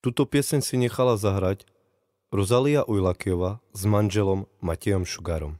Tuto pieseň si nechala zahrať Rozalia Ujlakiova s manželom Matejom Šugarom.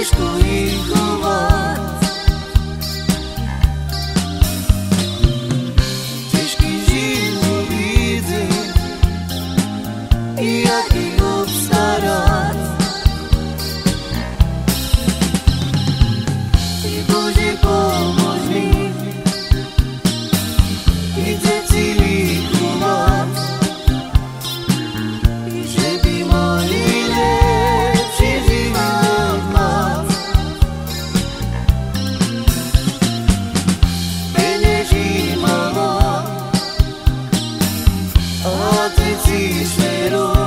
Cristo Hijo. Oh, teach me, Lord.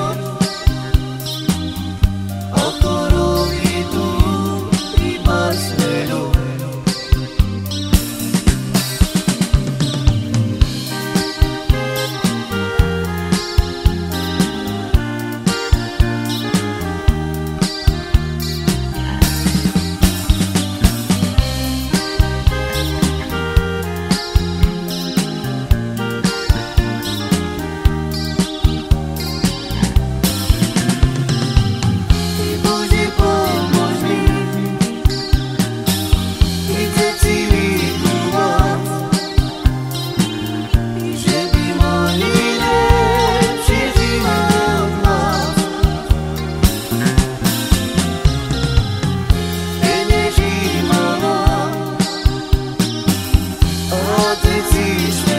existe.